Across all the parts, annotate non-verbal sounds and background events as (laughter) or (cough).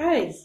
surprise.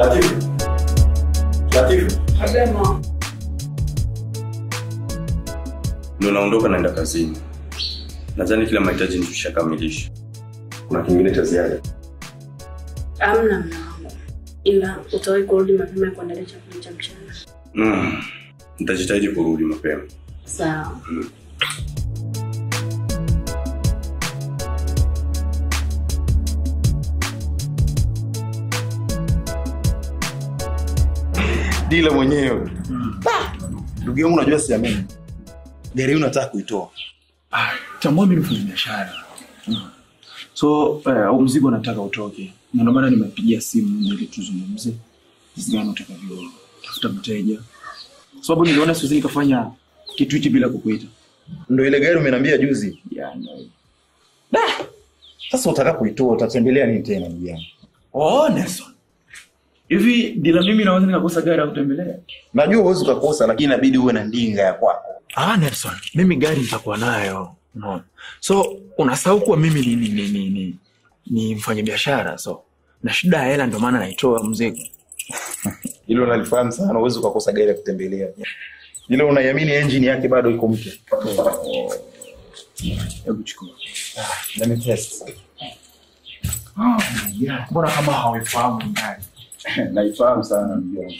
Latifu. Latif. Sema. Ndio naondoka naenda kazini. Nadhani kila mahitaji nitushakamilisha. Kuna kingine cha ziada? Amna mwanangu. Ila utawahi kurudi mapema kuandalia chakula cha mchana. Mm. Nitajitahidi kurudi mapema. Sawa. Dila mwenyewe. Ndugu yangu unajua siamini. Gari hii unataka kuitoa. Ah, tambua mimi mfanya biashara. So uh, mzigo nataka utoke. Na ndio maana nimepigia simu ili tuzungumze jinsi gani utakavyotafuta mteja. Kwa sababu niliona siwezi nikafanya kitu hichi bila kukuita. Ndio ile gari umeniambia juzi. Yeah, no. sasa utaka kuitoa utatembelea nini tena ndugu yangu? Oh, Nelson hivi dila mimi naweza nikakosa gari ya kutembelea. Najua huwezi ukakosa lakini inabidi uwe na ndinga ya kwako. Ah, Nelson mimi gari nitakuwa nayo. No. so unasahau kuwa mimi ni, ni, ni, ni, ni, ni mfanyabiashara so na shida ya hela ndio maana naitoa mzigo. (laughs) Hilo nalifahamu sana huwezi ukakosa gari ya kutembelea. Ile unaiamini engine yake bado iko mpya. Hebu chukua. Let me test. oh, my God. mbona kama hawifahamu gari (laughs) naifahamu sana mjomba.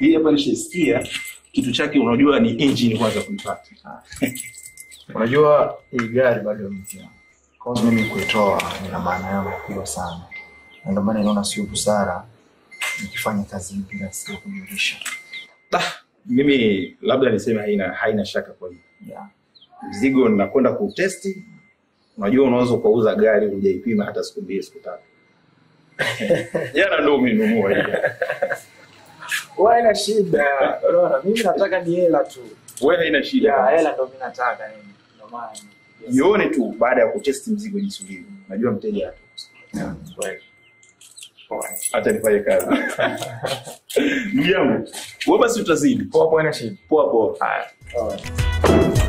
hii hapa nishaisikia kitu chake unajua ni engine kwanza kuipata. (laughs) Unajua hii gari bado mpya. Kwa hiyo mimi kuitoa ina maana yangu kubwa sana. Na ndio maana inaona sio busara nikifanya kazi bila sio kujulisha. Mimi labda niseme haina haina shaka kwa hiyo yeah. mzigo nakwenda kutesti unajua unaweza ukauza gari hujaipima hata siku mbili siku tatu (laughs) jana ndo umenunua. Haina shida. Unaona, mimi nataka ni hela tu. wewe haina shida Ya, hela ndo mimi nataka nini? Ndio maana. nione tu baada ya kutesti mzigo jinsi ulivyo najua mteja hata hata nifanye kazi (laughs) ndugu yangu wewe basi utazidi Poa poa na shida. poa poa Bonjour.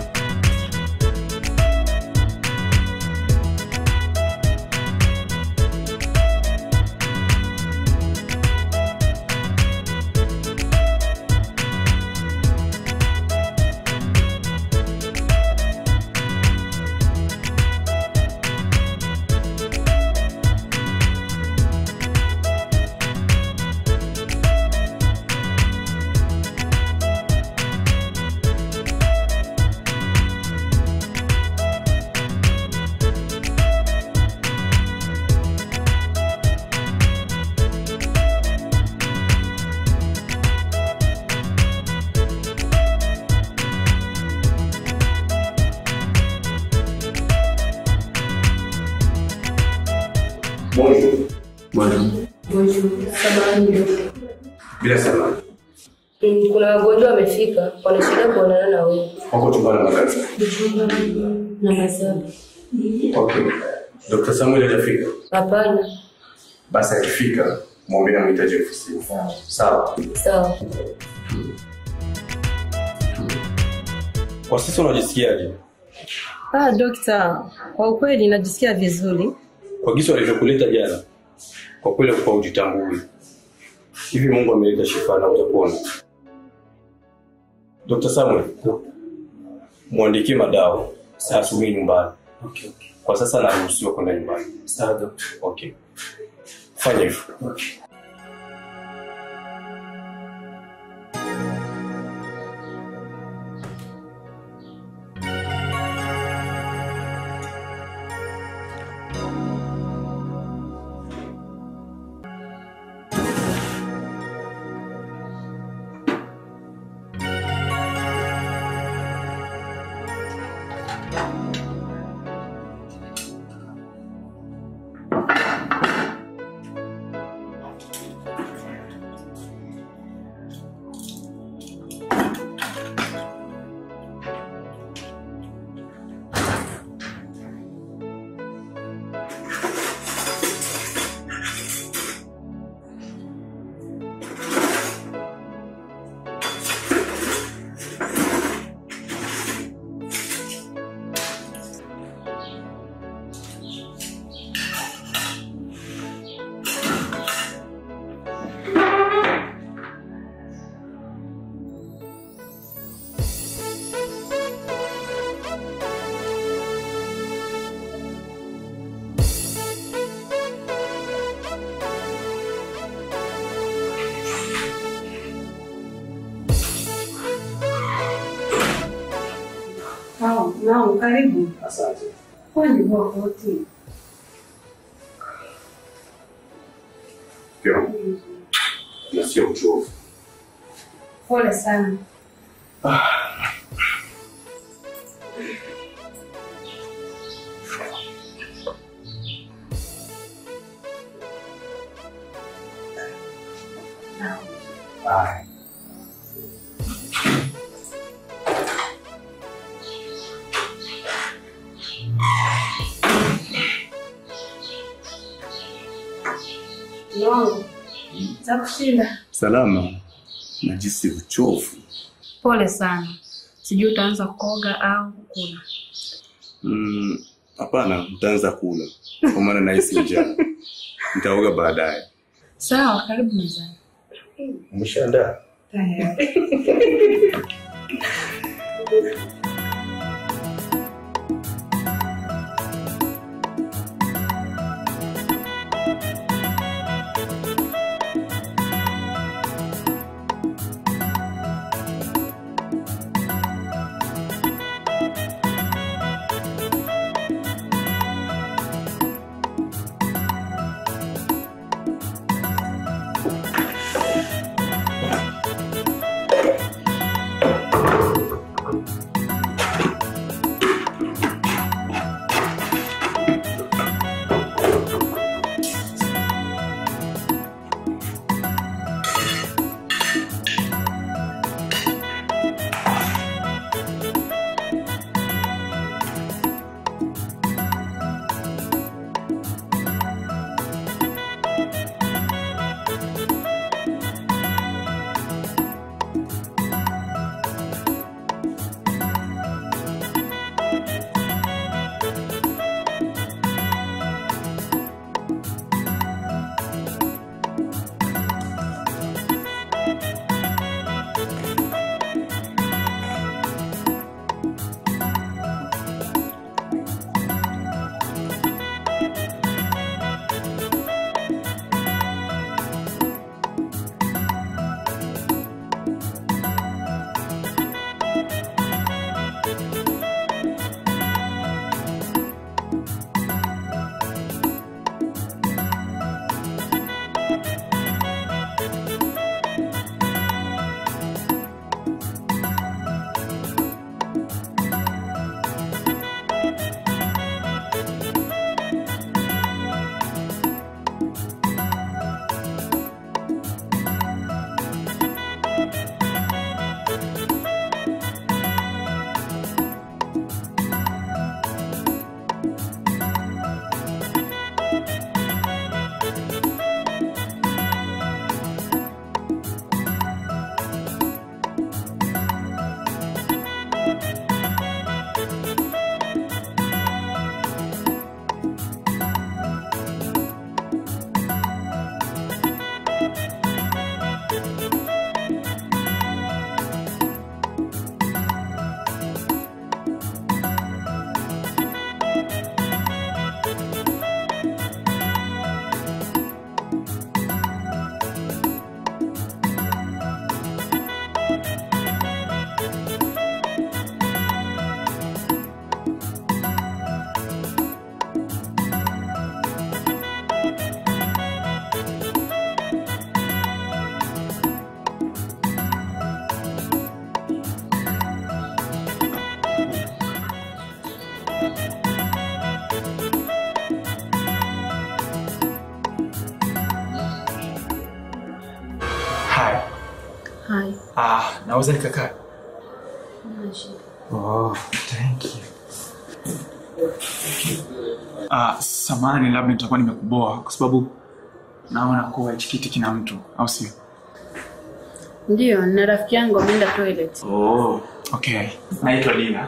Kuna wagonjwa wamefika, wanashida kuonana na wewe. Wako chumbani na kazi. na saba. Okay. Dr. Samuel hajafika. Hapana. Basi akifika, mwambie namhitaji ofisini. Sawa. Sawa. Kwa sisi unajisikiaje? Ah, dokta, kwa ukweli najisikia vizuri. Kwa giso alivyokuleta jana, kwa kweli kwa ujitambui. Hivi Mungu ameleta shifa na utapona. Dr. Samuel, mwandikie madawa asubuhi nyumbani. Okay, okay. Kwa sasa naruhusiwa kwenda nyumbani. Sawa. Okay. Fanya hivyo. Okay. Naam, karibu. Asante. Kwani wakoti? Kwa. Na sio uchovu. Pole sana. Kushinda. Salama. Najisi uchovu. Pole sana. Sijui utaanza kuoga au kula. Mm, Hapana, nitaanza kula kwa maana nahisi njaa. (laughs) Nitaoga baadaye. Sawa, karibu mezani. Umeshaandaa? Tayari. (laughs) Naweza nikakaa? Hamna. Oh, thank you. Ah, samani labda nitakuwa nimekuboa kwa sababu naona kuwa hichi kiti kina mtu, au sio? Ndiyo, na rafiki yangu ameenda toilet. Oh, okay. Naitwa Lina.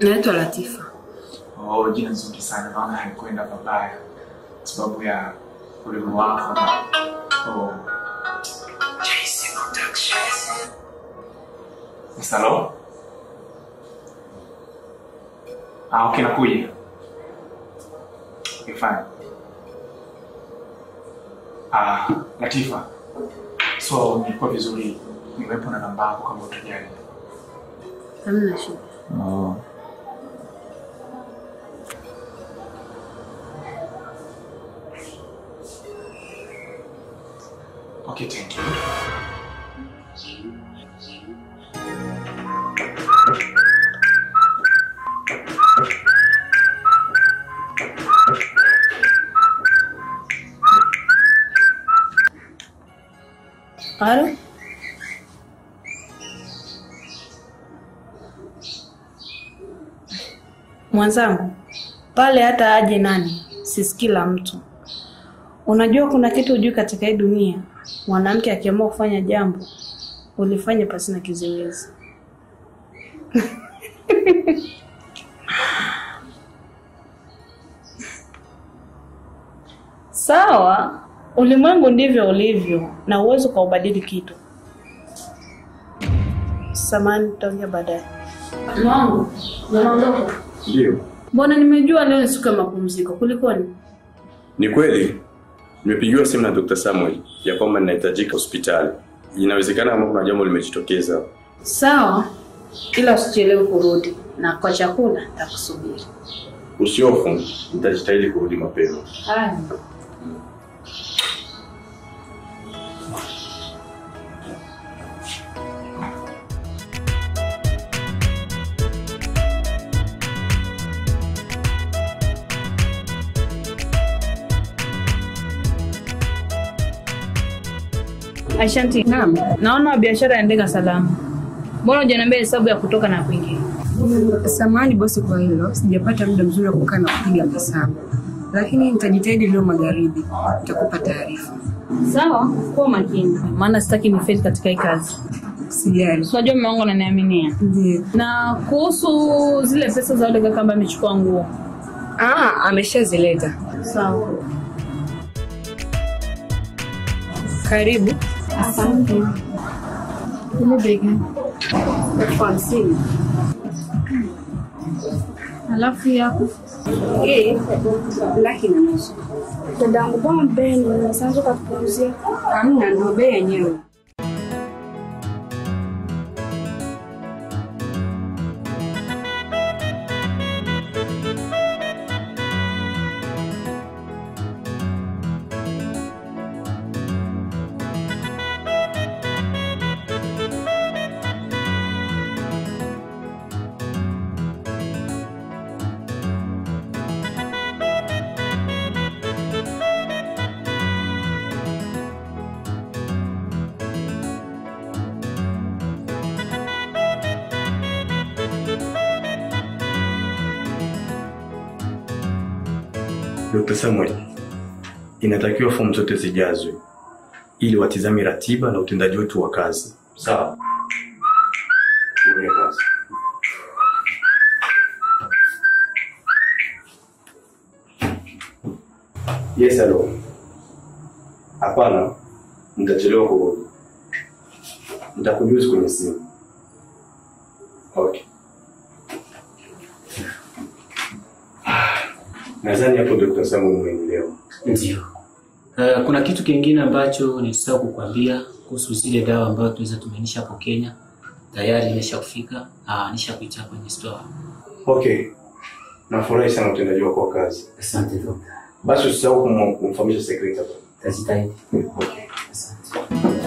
Naitwa Latifa. Oh, jina nzuri sana. Naona halikwenda babaya kwa sababu ya urembo wako. Oh. JC Productions. Msalo? Ah, okay, nakuja. Okay, fine. Ah, Latifa. So, nilikuwa vizuri niwepo na namba yako kama utajali. Hamna shida. Oh. Okay, thank you. Alo? Mwenzangu, pale hata aje nani, sisikii la mtu. Unajua kuna kitu hujui katika hii dunia, mwanamke akiamua kufanya jambo ulifanya pasi na kizuizi. (laughs) Sawa, ulimwengu ndivyo ulivyo na uwezo kwa ubadili kitu. Samani, tutaongea baadaye. Mwangu, unaondoka? Ndio. Mbona nimejua leo ni siku ya mapumziko, kulikoni? Ni kweli nimepigiwa simu na Dr. Samuel ya kwamba ninahitajika hospitali. Inawezekana kama kuna jambo limejitokeza. Sawa, ila usichelewe kurudi, na kwa chakula nitakusubiri. Usiofu, nitajitahidi kurudi mapema. Haya. Ashanti. Naam. Naona biashara yaendeka salama. Mbona hujaniambia hesabu ya kutoka na kuingia? Samahani bosi kwa hilo, sijapata muda mzuri wa kukaa na kupiga hesabu, lakini nitajitahidi leo magharibi, nitakupa taarifa. Sawa, kuwa makini, maana sitaki nifeli katika hii kazi. Sijali. Unajua mume wangu ananiaminia. Ndiyo. Na kuhusu zile pesa za yule kaka ambaye amechukua nguo. Ah, ameshazileta. Sawa. Karibu. Asante. Ile bega. Hamsini. Alafu yako. eh, laki na nusu. Dadangu, mbona bei ni sasa ukatupunguzia? Hamna, ndio bei yenyewe. Dr. Samuel, inatakiwa fomu zote zijazwe ili watizame ratiba na utendaji wetu wa kazi. Sawa? Yes, hello. Hapana, mtachelewa kurudi. Mtakujuzi kwenye simu. Okay. Nadhani hapo ndio Samuel umenielewa. Ndio. Uh, kuna kitu kingine ambacho nilisahau kukwambia kuhusu zile dawa ambazo tuweza tumenisha hapo Kenya. Tayari imeshakufika, uh, nishakuitia kwenye store. Okay. Nafurahi sana utendaji wako wa kazi. Asante dokta. Basi usisahau kum- kumfahamisha secretary. Tazitaidi. Okay. Asante.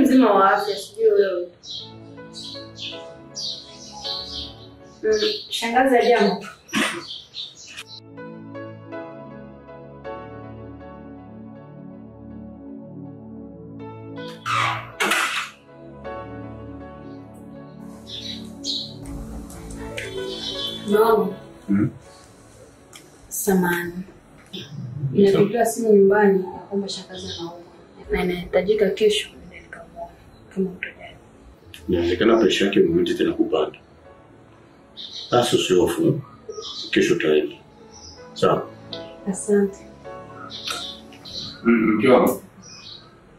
Mzima wa afya, sijui wewe. Mm, shangazi ya jambo. Mama, Mm. samani. Inapigiwa simu nyumbani kwamba shangazi anaumwa na inahitajika kesho kama utojali. Inaonekana presha yake imerudi tena kupanda. Basi usihofu, kesho utaenda. Sawa. Asante. Mm, Mke wangu.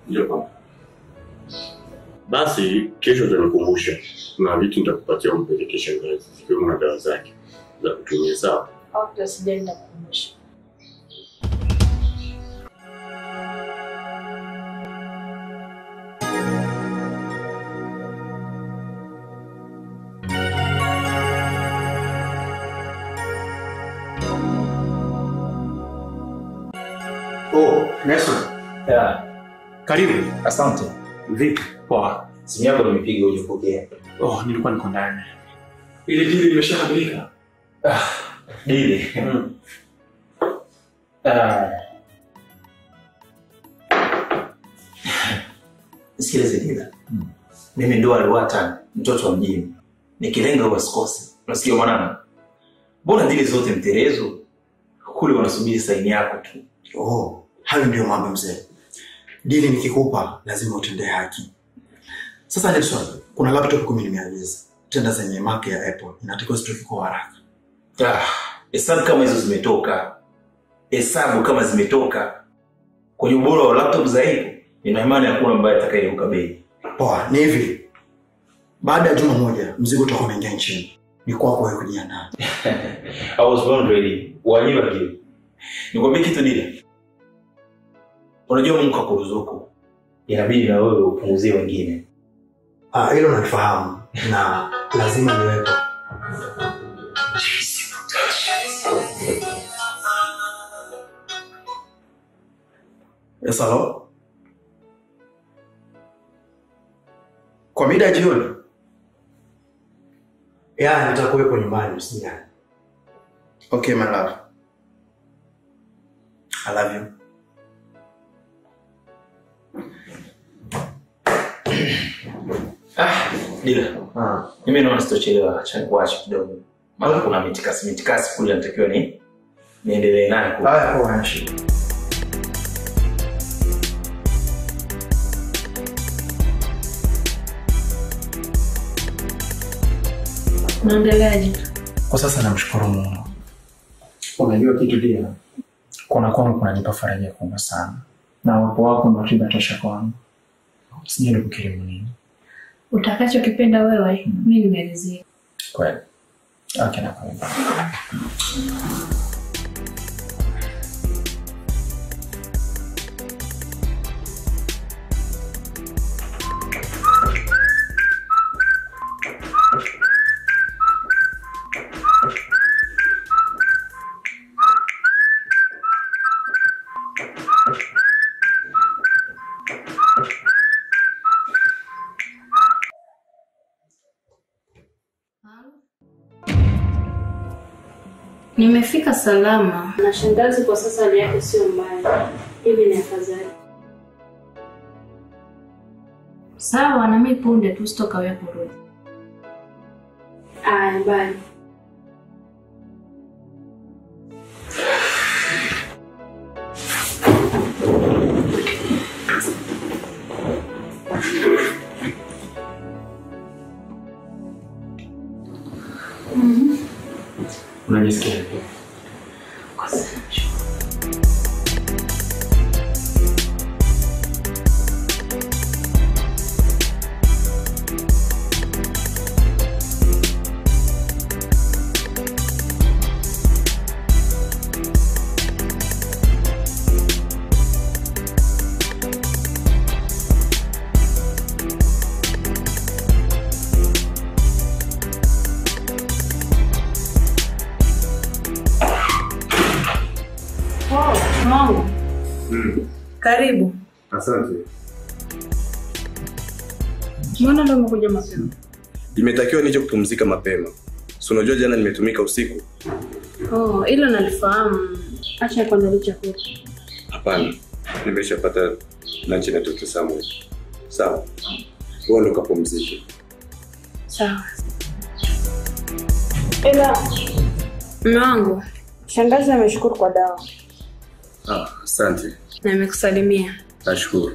Ndio baba. Basi kesho utanikumbusha na vitu nitakupatia umpeleke shangazi, zikiwemo na dawa zake za kutumia. Sawa. Au sijaenda kukumbusha. Nelson. Yeah. Karibu. Asante. Vipi? Poa. Simu yako nimepiga hujapokea. Oh, nilikuwa niko ndani. Ile dili limeshakamilika. Dili. Ah. Sikilize Dila. Mimi ndo aliwata mtoto wa mjini. Nikilenga huwa sikose. Unasikia mwanangu? Mbona dili zote mterezo? Kule wanasubiri saini yako tu. Oh, hayo ndio mambo mzee. Dili nikikupa lazima utendee haki. Sasa Nelson, kuna laptop kumi nimeagiza tenda zenye mark ya Apple, inatakiwa zitoke kwa haraka. Ah, hesabu kama hizo zimetoka, hesabu kama zimetoka kwenye ubora wa laptop za Apple, ina imani hakuna ambaye atakayeuka bei. Poa, ni hivi. Baada ya juma moja mzigo utakuwa umeingia nchini. Ni kwako wewe kujiandaa. (laughs) I was born ready. Wajua kile. Nikwambie kitu dile. Unajua Mungu kakuruzuku, Inabidi na wewe upunguzie wengine. Ah, hilo nalifahamu na lazima niwepo. Yes, hello? Kwa mida ya jioni? Ya, nitakuwepo nyumbani usijali. Okay, my love. I love you. Ah, dila. Ah, mimi naona sitochelewa, acha nikuache kidogo. Maana kuna mitikasi mitikasi kule natakiwa ni niendelee nayo kule. Haya, poa, shida. Naendeleaje? Kwa sasa namshukuru Mungu. Unajua kitu dia, kuna kwangu kunanipa faraja kubwa sana, na uwepo wako ndio tiba tosha kwangu. Sijui nikukirimu nini. Utakachokipenda wewe, mi nimeridhika. Kweli. Okay, nakuelewa. Nimefika salama na shangazi kwa sasa hali yake sio mbaya, hivi ni afadhali. Sawa, na mimi punde tu sitokawia kurudi. Aya, bye. Unajisikia vipi? Umekuja mapema? Imetakiwa nije kupumzika mapema. Si unajua jana nimetumika usiku? Oh, hilo nalifahamu. Acha nikuandalie chakula. Hapana, nimeshapata lunch na Dr. Samuel. Sawa, wewe ndo kapumzike. Sawa. Ila mume wangu, shangazi ameshukuru kwa dawa Ah, asante. na amekusalimia. Nashukuru.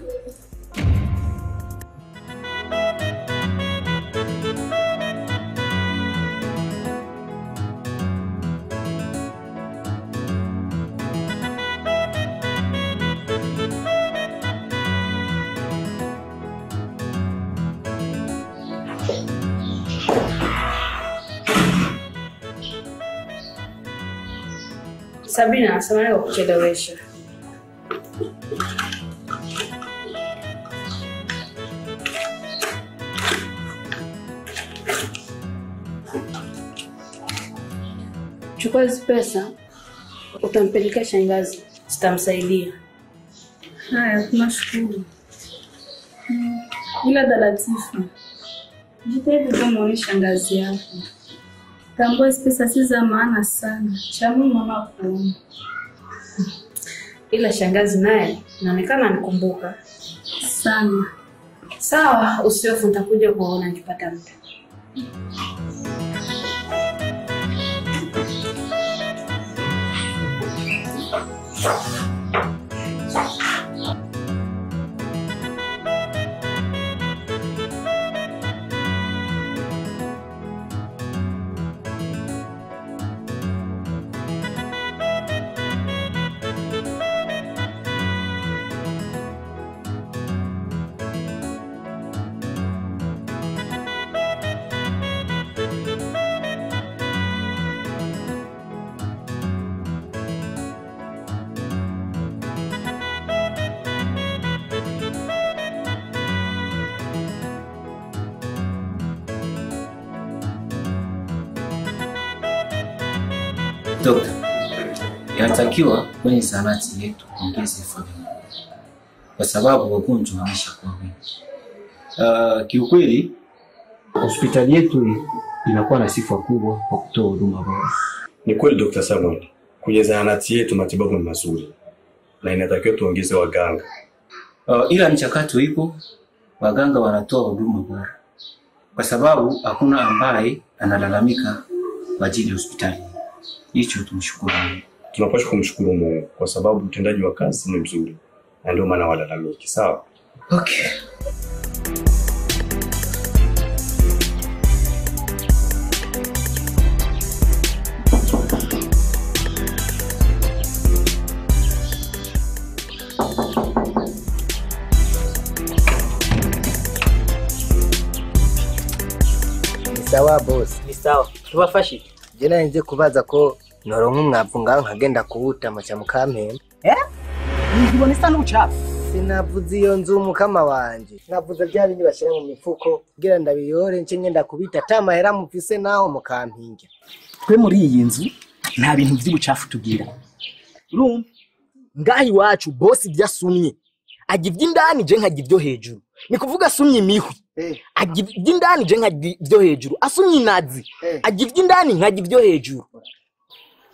Sabina, samahani kwa kuchelewesha. Chukua hizi pesa utampelekea shangazi, zitamsaidia. Haya, tunashukuru. Mm, Ila Dalatifa, jitahidi tu muone shangazi yako. Tambua pesa si za maana sana, cha muhimu mama kuona. Ila shangazi naye naonekana anikumbuka sana. Sawa, usiofu, nitakuja kuona nikipata muda. Dokta, inatakiwa kwenye zahanati yetu kuongeze fadhili kwa sababu wagonjwa wameshakuwa wengi. Uh, kiukweli hospitali yetu inakuwa na sifa kubwa kwa kutoa huduma bora. Ni kweli Dr. Samuel, kwenye zahanati yetu matibabu ni mazuri na inatakiwa tuongeze waganga. Uh, ila mchakato ipo, waganga wanatoa huduma bora kwa sababu hakuna ambaye analalamika kwa ajili ya hospitali. Hicho tumshukuru Mungu. Tunapaswa kumshukuru Mungu kwa sababu utendaji wa kazi ni mzuri na ndio maana walalamiki. Sawa. Okay. Sawa boss. Ni sawa. Tuwafashi. Je nanje kubaza ko noronka umwavu ngaho nkagenda kuwutama ca mukampemba. Eh? Ngibona isa n'ubucafu. Sinavuze iyo nzu mukama wanje. Navuze bya bindi bashira mu mifuko kugira ndabiyore nce ngenda kubita ata mahera mufise naho mukampinga. Twe muri iyi nzu nta bintu by'ubucafu tugira. Urumva? Ngaha iwacu bosi byasumye. Ajya iby'indani je nkajya ibyo hejuru. Ni kuvuga asumye imihwi. Ajya iby'indani je nkajya ibyo hejuru. Asumye inazi. Ajya iby'indani nkajya ibyo hejuru.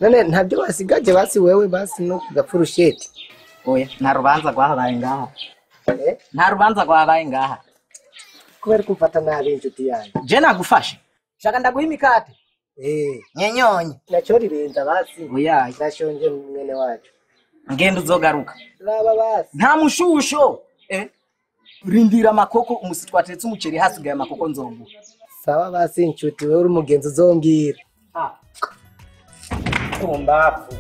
None ntabyo basigaje basi wewe basi no kugafurusheti. Oya, nta rubanza rwahabaye ngaha. Nta rubanza rwahabaye ngaha. Kubera kumfata nabi inshuti yanjye. Je nagufashe. Shaka ndaguha imikate. Eh, Nyenyonye. naco rirenza basi. Oya, Ndashonje mwene wacu. ngenda uzogaruka. Raba basi. Nta mushusho. Eh? Rindira amakoko umusi twatetse umuceri hasigaye amakoko nzongu. Sawa basi inshuti wewe uri umugenzi uzombwira. Kumbafu.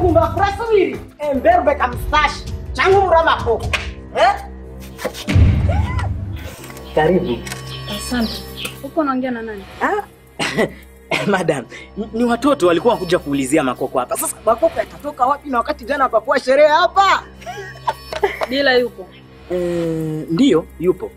Kumba kurasubiri emberbe kamstashi changu muramakoko makoko Karibu. Asante. Uko unaongea na nani? (laughs) Madam, ni- watoto walikuwa wakuja kuulizia makoko hapa. Sasa makoko yatatoka wapi na wakati jana hapakuwa sherehe hapa? Dila yupo. Eh, ndiyo, yupo.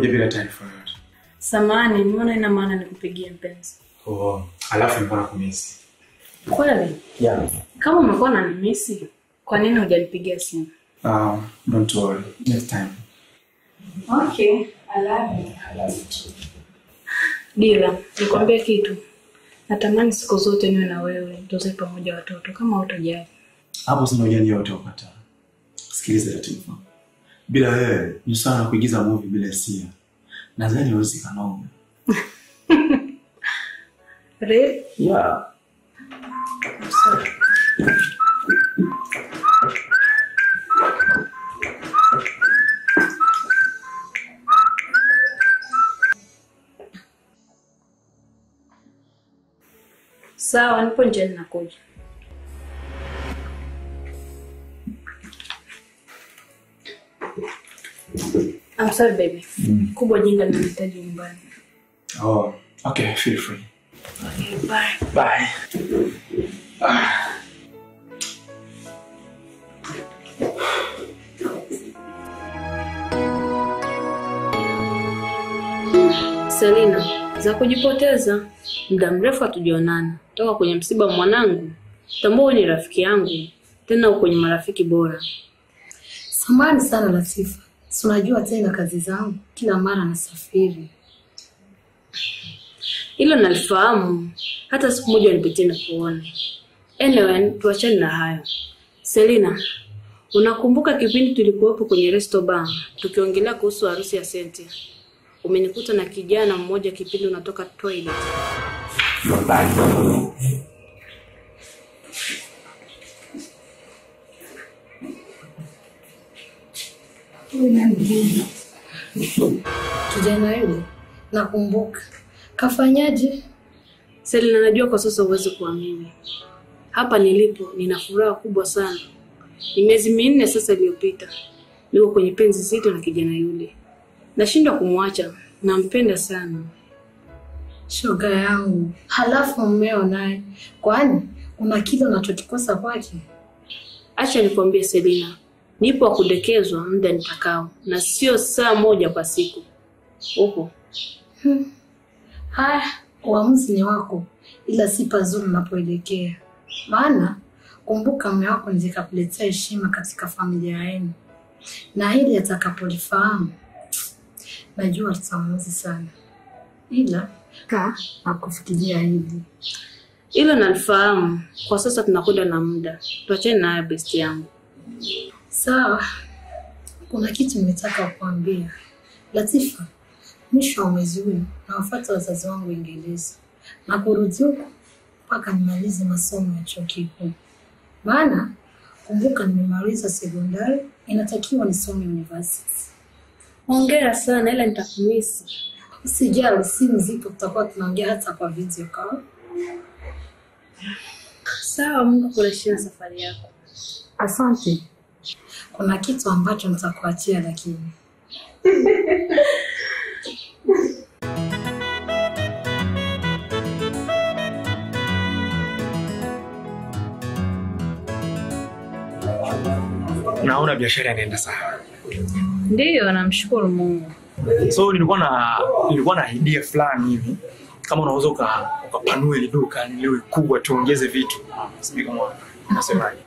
Umekuja bila taarifa yoyote? Samani, nimeona ina maana nikupigie mpenzi. Oh, alafu nilikuwa nakumisi. Kweli? Yeah. Kama umekuwa na nimisi, kwa nini hujanipigia simu? Um, don't worry. Next time. Okay, I love you. Dila, nikwambie kitu. Natamani siku zote niwe na wewe, tuzae pamoja watoto kama utojali. Hapo sina ujanja wote wapata. Sikiliza Latifa. Bila wewe ni sawa na kuigiza movie bila hisia. Nadhani huwezi kanoma. (laughs) Re? Yeah. Sawa, nipo njiani nakuja. I'm sorry baby. Mm. Kubwa jinga linahitaji nyumbani. Oh, okay, feel free. Okay, bye. Bye. Ah. Selina, za kujipoteza. Muda mrefu hatujaonana toka kwenye msiba wa mwanangu. Tambua ni rafiki yangu, tena uko kwenye marafiki bora. Samahani sana Latifa, si unajua tena kazi zangu, kila mara nasafiri. Hilo nalifahamu, hata siku moja nipitie na kuona. Anyway, tuachane na hayo. Selina, unakumbuka kipindi tulikuwepo kwenye resto bar tukiongelea kuhusu harusi ya Senti? Umenikuta na kijana mmoja kipindi unatoka toilet. Kijana yule nakumbuka, kafanyaje? Selina, najua kwa sasa huwezi kuamini. Hapa nilipo nina furaha kubwa sana. Ni miezi minne sasa iliyopita, niko kwenye penzi zito na kijana yule. Nashindwa kumwacha, nampenda sana. Shoga yangu, halafu mmeo naye, kwani kuna kile unachokikosa kwake? Acha nikwambie Selina, nipo wa kudekezwa muda nitakao, na sio saa moja kwa siku. Upo Hmm. Haya, uamuzi ni wako, ila si pazuri unapoelekea. Maana kumbuka, mume wako ndiye kakuletea heshima katika familia yenu, na hili atakapolifahamu, najua tutamuuzi sana, ila ka akufikiria hili. hilo nalifahamu. Kwa sasa tunakwenda na muda, tuachane na haya besti yangu. Sawa, kuna kitu nimetaka kuambia Latifa. Mwisho wa mwezi huu nawafuata wazazi wangu Uingereza na kurudi huku mpaka nimalize masomo ya chuo kikuu, maana kumbuka, nimemaliza sekondari, inatakiwa nisome university. Hongera sana, ila nitakumisi. Usijali, simu zipo, tutakuwa tunaongea hata kwa video call. Sawa, Mungu akureshia safari yako. Asante. Kuna kitu ambacho nitakuachia lakini Naona biashara inaenda sawa. Ndiyo, namshukuru Mungu. So nilikuwa na nilikuwa na idea fulani hivi kama unaweza uka- ukapanua ile duka liwe kubwa tuongeze vitu. Sijui kama unasemaje.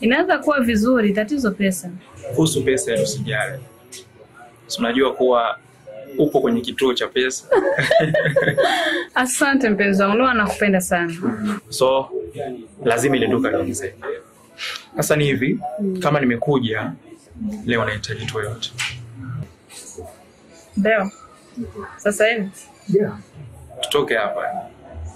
Inaweza kuwa vizuri, tatizo pesa. Kuhusu pesa usijali. Si unajua kuwa upo kwenye kituo cha pesa. (laughs) Asante mpenzi wangu, Lua nakupenda sana. So lazima ile duka liongezeke. Sasa ni hivi, kama nimekuja leo nahitaji tu yote. Leo sasa hivi Yeah. Tutoke hapa.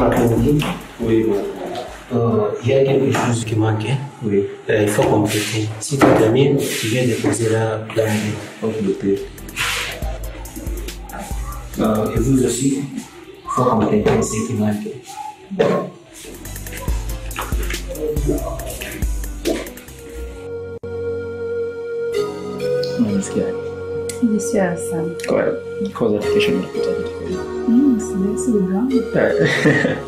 basi. Kweli. Kwa hiyo Il y a quelque chose qui manque. hein. Euh, il faut compléter. Si tu termines, tu viens déposer là la donc docteur. Euh, et vous aussi, il faut compléter ce qui manque. Unanisikia? Jisikia sana. Kwa kwanza kesho nitakuta vitu vingi. nesse lugar, cara? É. (laughs)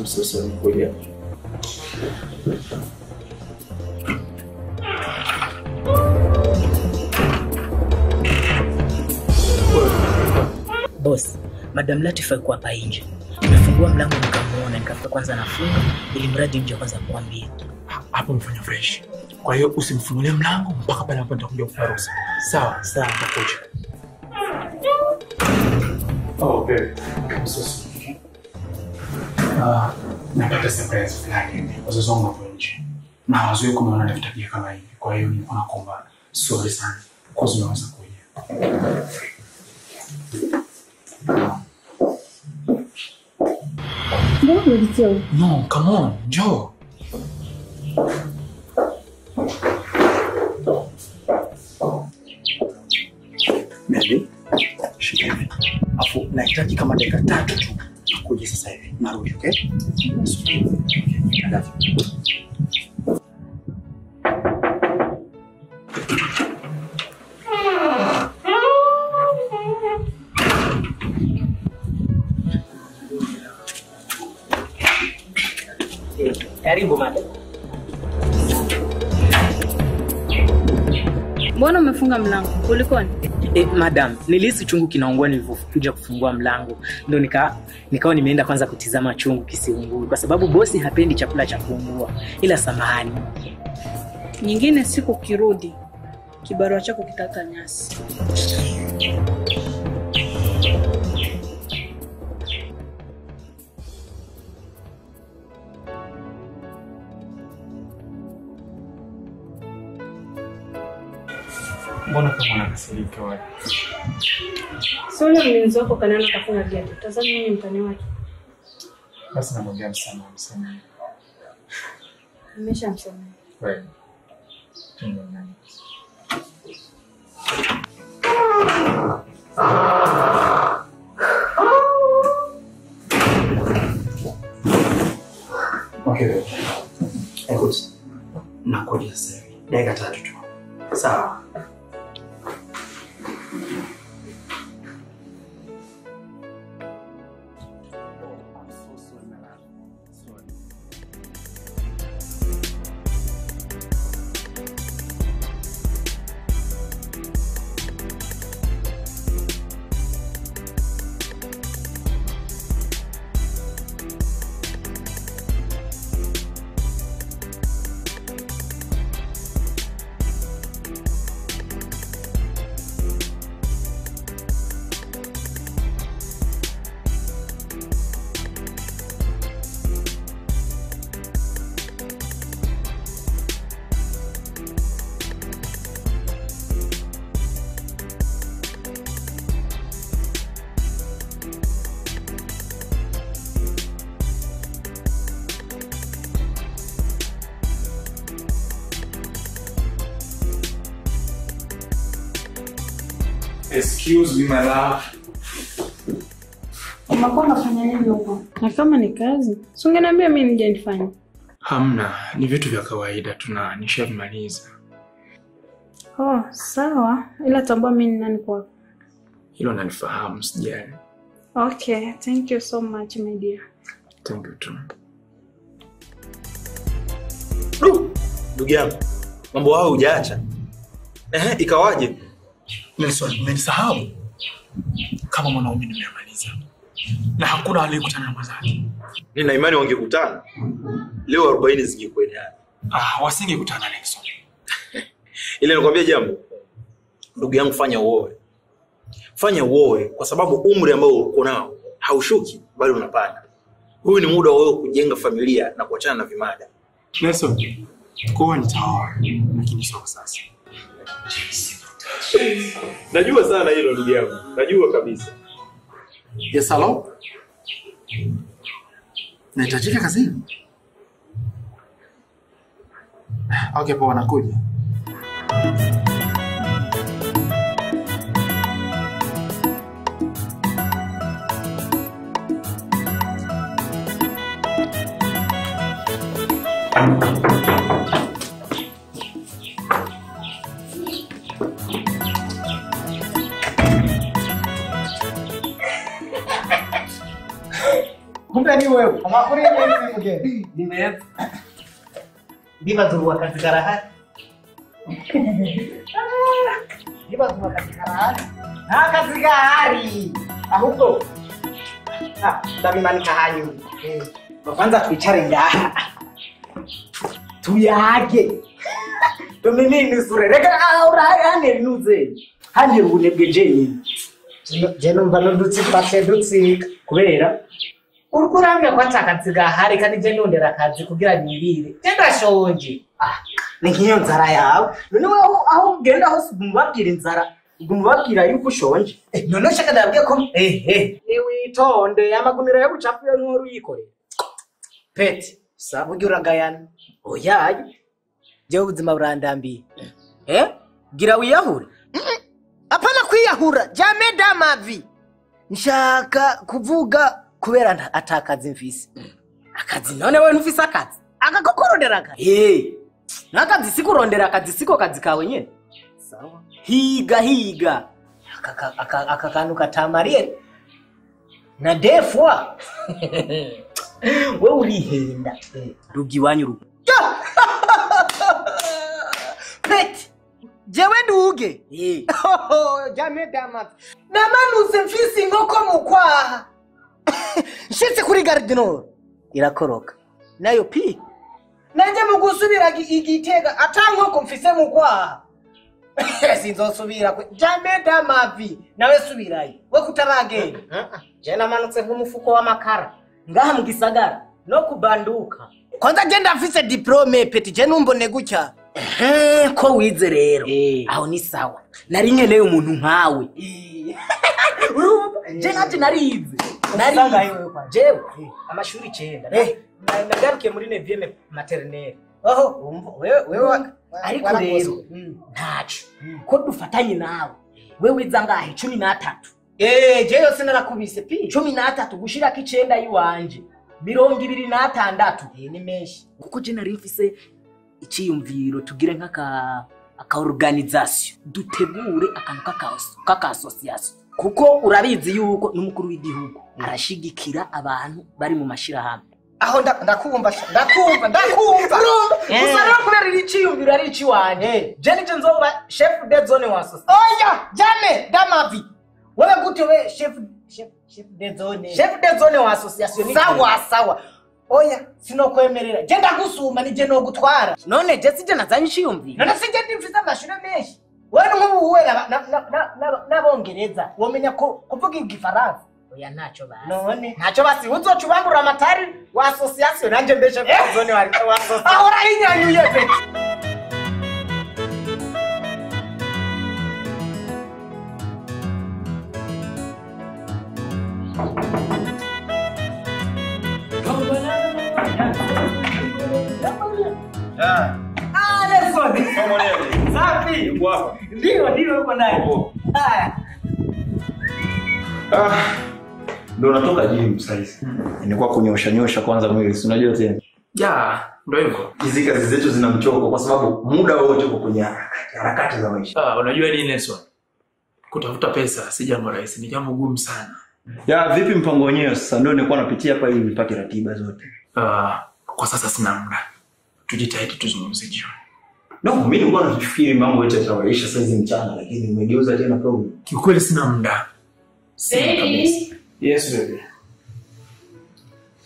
I'm so sorry ngoja. Boss, Madam Latifa alikuwa hapa nje. Nimefungua mlango nikamuona, nikafika kwanza nafunga ili mradi nje kwanza kuambia. hapo mfanya fresh. Kwa hiyo usimfungulie mlango mpaka pale ambapo nitakuja kwa ruhusa. Sawa, sawa, nitakuja. Oh, babe. Napata surprise fulani. Wazazi wangu wapo nje. Na hawazoei kuniona na pia kama hivi. Kwa hiyo nilikuwa nakuomba sorry sana. Kwa sababu unaweza kuja. Mbona umejitia huko? No, come on, njoo. Mary, shikeni. Afu nahitaji kama dakika tatu tu. Nakuja sasa hivi. Narudi, okay? Karibu madam. Mbona umefunga mlango? Kulikoni? E, madam, nilihisi chungu kinaungua nilivyokuja kufungua mlango, ndo nika nikawa nimeenda kwanza kutizama chungu kisiungui kwa sababu bosi hapendi chakula cha kuungua. Ila samahani. Nyingine siku kirudi, kibarua chako kitata nyasi. Mbona kama unakasirika wewe? Si ule mlinzi wako Kanana kafunga geti. Tazama mimi mtani wake. Basi namwambia msamaha, msamaha. Ameshamsamehe. Wewe. Tungo nani? Okay. Écoute, nakuja sasa hivi. Dakika tatu tu. Sawa. Excuse me my love. Unakuwa unafanya nini huko? Na kama ni kazi, si ungeniambia mimi nije nifanye. Hamna, ni vitu vya kawaida tuna nishavimaliza. Oh, sawa. Ila tambua mimi ni nani kwako. Hilo nalifahamu, sijali. Okay, thank you so much my dear. Thank you too. ndugu yangu mambo hao hujaacha Ehe, ikawaje Nelson, umenisahau kama mwanaume nimemaliza, na hakuna aliyekutana na mwenzake. Nina imani wangekutana leo, arobaini zingekuendana. Ah, wasingekutana Nelson. (laughs) Ile nikwambia jambo, ndugu yangu, fanya uoe, fanya uoe, kwa sababu umri ambao uko nao haushuki, bali unapanda. Huyu ni muda wa wewe kujenga familia na kuachana na vimada. Nelson, kwa nitaoa, lakini sio sasa. (laughs) Najua sana hilo ndugu yangu, najua kabisa. Yes, hello? Nahitajika kazini. Okay, poa, nakuja. Kumbe ni wewe. Amakuru yenyewe mgeni. Nimeweza. Ndiba zuwa kazi karahani. Ndiba zuwa kazi karahani. Ha kazi gari. Ahubwo. Ah, ndabimanika hanyu. Eh. Kwanza twicare ngaha. Tuyage. Tumimini sure. Reka urayane nuze. Handi ubunebwe jenyine. Je numva nudutsi twatse dutsika kubera uriko urambwira ko ati akazi gahari kandi je ndondera akazi kugira nirire je ndashonje Ah, ni nk'iyo nzara yawe. None wowe aho- ugenda hose uguma ubabwira inzara uguma ubabwira yuko ushonje Eh, none ushaka ndabwiye ko? Ehe. Niwitonde amagunira y'ubucafu yo nkuru yikorera peti saba ujya uragayana. Oyaye jewe ubuzima burandambiye. Eh? Gira wiyahure. Apana kwiyahura. Jame damavi nshaka kuvuga kubera nta- ata kazi mfise akazi none we ntufise akazi akakokorondera akazi Eh, n'akazi si kurondera akazi siko kazi kawe sawa. Higa higa. Aka- aka- aka aka kantu katamariye na defwa (laughs) we urihenda. Eh, rugi iwanyu rugo (laughs) peti jewe nduge? (laughs) Jame damavi namanutse mfise inkoko mu kwaha (coughs) nshitse kuri garidinoro irakoroka. Nayo pi nanjye mu gusubira gi- igitega ata nkoko mfise mu kwaha (coughs) sinzosubira jame damavi nawe subirayo we kutaragenda (coughs) je namanutse nk'umufuko w'amakara ngaha mu gisagara no kubanduka. Kwanza je ndafise diplome peti je numbone gutya Ehe, ko wize rero. Aho ni sawa. Nari nkeneye umuntu nkawe. (laughs) Urumva? je nanje narize jewe. Eh, amashuri icyenda. Eh. Nagarukiye muri neviyeme materineri aho wewe ariko rero hmm. ntacu hmm. ko dufatanye nawe? Eh. Wewe izangahe cumi n'atatu. Eeeh yose narakubise pi? Cumi n'atatu. Gushyirako icyenda y'iwanje. Mirongo ibiri n'atandatu. Ni menshi. Kuko jena rero ufise icyiyumviro tubwire nk'aka oruganizasiyo dutegure akantu k'akasosiyasiyo kuko urabizi yuko n'umukuru w'igihugu arashigikira abantu bari mu mashirahamwe. Aho nda- ndakumva ndakumva ndakumva. Eh. gusa rero kubera iri ciyumviro ari iciwanje je nije nzoba chef de zone wa association oya jame damavi. Wewe gute we chef chef de zone? Chef de zone wa ni sawa sawa. Oya sinokwemerera. Je ndagusuma nije nogutwara? None je sije nazanye iciyumviro none sije ndimfise amashure menshi. wowe n'umubu we n'abongereza. Wamenya ko kuvuga igifaransa. Oya ntacyo bazi none. Ntacyo bazi uzoca ubangura amatari? Wa asosiyasiyo nanjye mbeshe eh! zone wari wa asosiyasiyo ahora yinyanyuye pe Ah, let's go. Come on in. Nelson. hapa. Ndio, ndio uko ndani. Haya. Ndio natoka gym sasa. Nilikuwa kunyosha nyosha kwanza mwili, si unajua tena. Ya, ndio hivyo. Hizi kazi zetu zina mchoko kwa sababu muda wote uko kwenye harakati, harakati za maisha. Ah, unajua nini Nelson? Kutafuta pesa si jambo rahisi, ni jambo gumu sana. Ya, vipi mpango wenyewe sasa? Ndio nilikuwa napitia hapa ili nipate ratiba zote. Ah, kwa sasa sina muda. Tujitahidi tuzungumze jioni. No, mimi nilikuwa nafikiri mambo yote yatawaisha saizi mchana, lakini umegeuza tena problem. Kiukweli sina muda. Baby. Yes baby.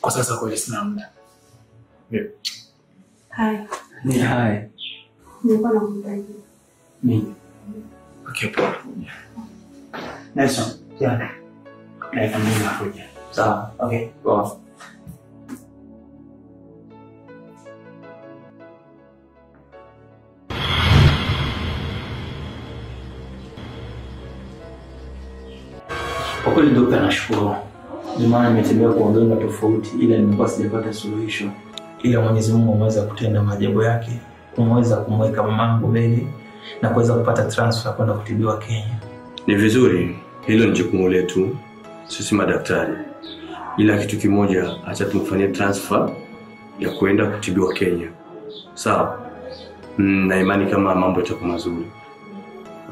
Kwa sasa kweli sina muda. Hi. Ni hi. nilikuwa nakuhitaji. Mimi. Okay, poa. Nelson, yeah. Mbili nakuja. Sawa. Okay. Poa. Kweli dokta, nashukuru. Ndio maana nimetembea kwa waganga tofauti, ila nimekuwa sijapata suluhisho, ila Mwenyezi Mungu ameweza kutenda maajabu yake, umeweza kumweka mamangu mbele na kuweza kupata transfer kwenda kutibiwa Kenya. Ni vizuri, hilo ni jukumu letu sisi madaktari, ila kitu kimoja, acha tumfanyie transfer ya kuenda kutibiwa Kenya, sawa? Mm, na imani kama mambo yatakuwa mazuri.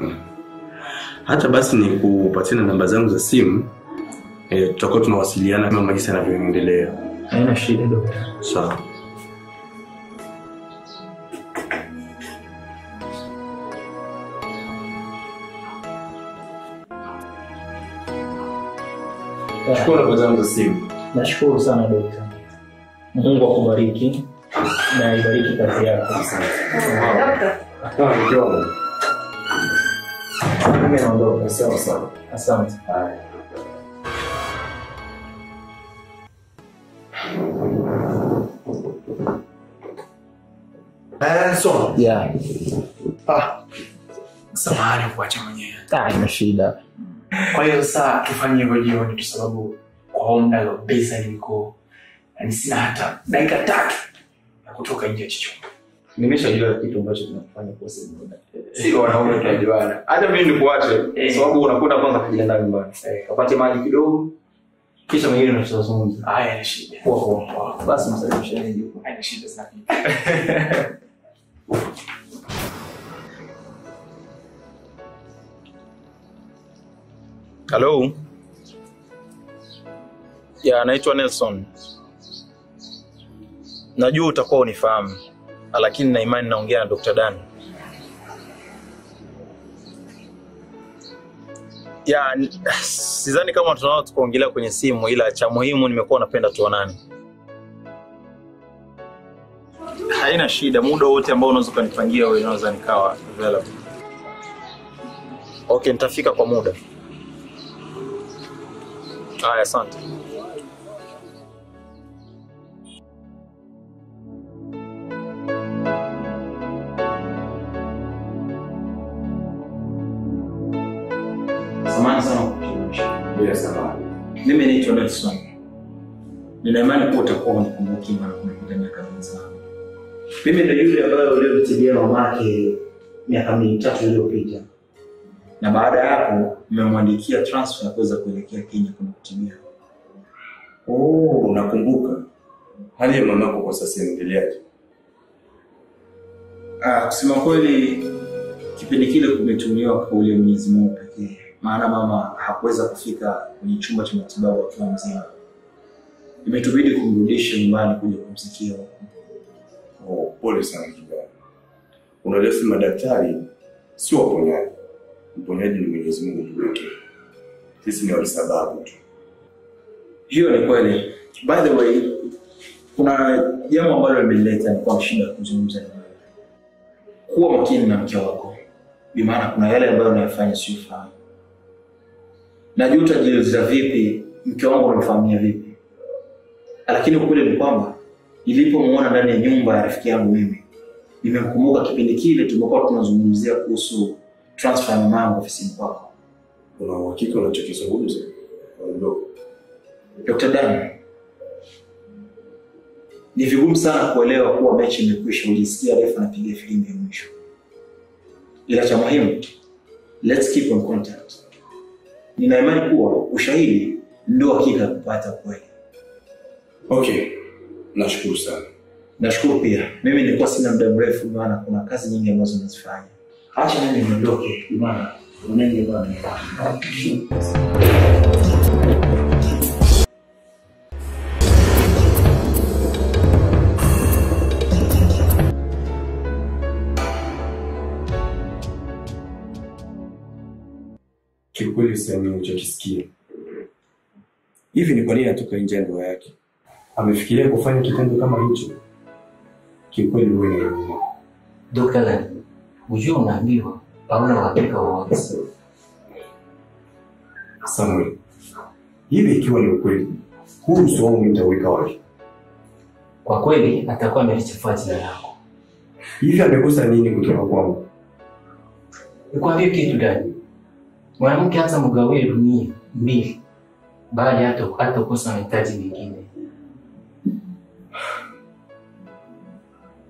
Mm. Hata basi ni kupatia na namba zangu za simu e, tutakuwa tunawasiliana kama maisha yanavyoendelea. Haina shida dokta. Sawa. Nashukuru namba zangu za simu. Nashukuru sana dokta. Mungu akubariki na ibariki kazi yako. Mimi naondoka. Sawa sawa. Asante. Eh, so. Yeah. Ah. Samahani kuacha mwenyewe. Ah, ina shida. Kwa hiyo sasa tufanye hivyo jioni kwa sababu kwa muda kabisa niko yani sina hata dakika tatu ya kutoka nje ya chumba. Nimeshajua kitu ambacho tunafanya kwa sababu Si wanaume tunajuana. hata mimi nikuache kwa sababu unakwenda kwanza kujiandaa nyumbani. Kapate maji kidogo kisha mwingine tunazungumza. Haya ni shida. Poa poa. Basi msalimisheni. Haina shida sana. Hello. Ya, naitwa Nelson. Najua utakuwa unifahamu, lakini na imani naongea na Dr. Dan. Ya, sidhani kama tunao tukaongelea kwenye simu, ila cha muhimu nimekuwa napenda tuonane. Haina shida, muda wote ambao unaweza ukanipangia wewe, naweza nikawa available. Okay, nitafika kwa muda. Haya, asante. Mimi naitwa Nelson. Nina imani kuwa utakuwa unikumbuki mara kumepita miaka mingi sana. Mimi ndio yule ambaye uliyemtibia mamake miaka mitatu iliyopita, na baada ya hapo nimemwandikia transfer ya kuweza kuelekea Kenya kwenda kutibia. Oh, nakumbuka. Hali ya mamako kwa sasa inaendeleaje? Ah, kusema kweli kipindi kile kumetumiwa kauli ya Mwenyezi Mungu pekee, maana mama hakuweza kufika kwenye chumba cha matibabu akiwa mzima. Imetubidi kumrudisha nyumbani kuja kumsikia. Oh, pole sana kijana. Unajua sisi madaktari sio waponyaji. Mponyaji ni Mwenyezi Mungu tu pekee. Sisi ni walisababu tu. Hiyo ni kweli. By the way, kuna jambo ambalo limeleta ni kwa shida kuzungumza na wewe. Kuwa makini na mke wako, bi maana kuna yale ambayo unayofanya sio fahamu. Najua utajieleza vipi, mke wangu unamfahamia vipi, lakini ukweli ni kwamba nilipomwona ndani ya nyumba ya rafiki yangu mimi, nimemkumbuka kipindi kile tumekuwa tunazungumzia kuhusu transfer ya mamangu ofisini kwako. Una uhakika unachokizungumza? Ndio. Dr. Dan, ni vigumu sana kuelewa kuwa mechi imekwisha, ujisikia refa anapiga filimbi ya mwisho, ila cha muhimu, let's keep on contact. Nina imani kuwa ushahidi ndio hakika kupata kweli. Okay, nashukuru sana. Nashukuru pia, mimi nilikuwa sina muda mrefu, maana kuna kazi nyingi ambazo nazifanya. Acha mimi niondoke, maana kuna mengi bwana. ya ulichokisikia. Hivi ni kwa nini atoka nje ya ndoa yake? Amefikiria kufanya kitendo kama hicho? Kiukweli wewe ni mume. Dr. Lan, ujue unaambiwa hauna uhakika wowote. Samuel, hivi ikiwa ni ukweli, huu uso wangu nitauweka wapi? Kwa kweli atakuwa amelichafua jina lako. Hivi amekosa nini kutoka kwangu? Nikwambie kitu Dani, mwanamke hata mgawie dunia mbili, bali hata kosa mahitaji mengine.